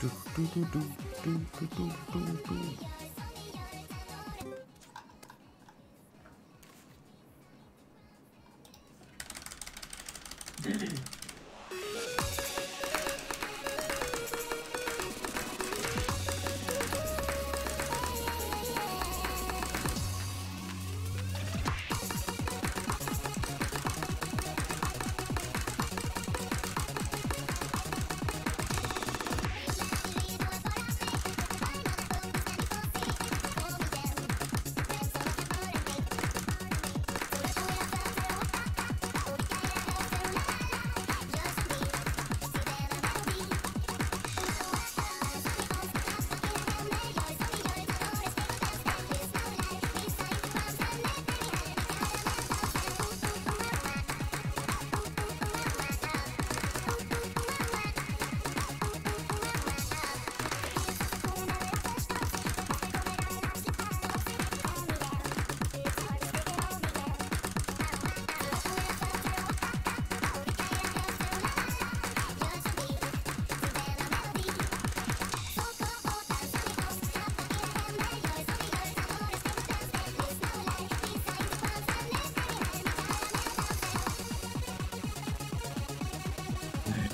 ドドドドドドドド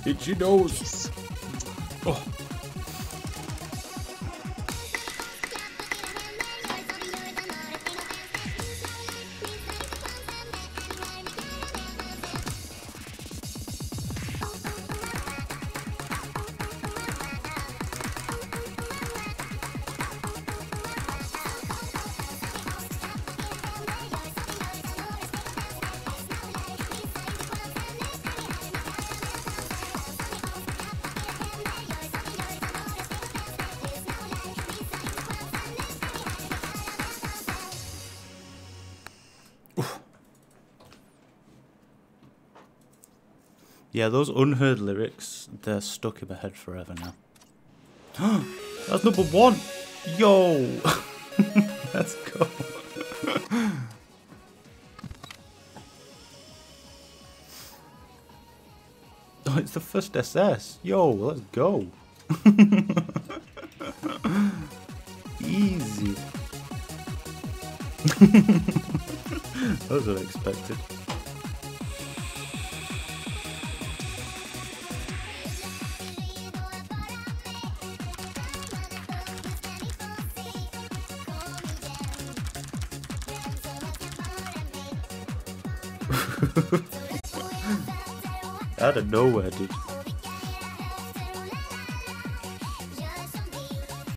Did you know? Oh. Yeah, those unheard lyrics, they're stuck in my head forever now. That's number one! Yo! Let's go. oh, it's the first SS. Yo, let's go. Easy. that was unexpected. Out of nowhere, dude.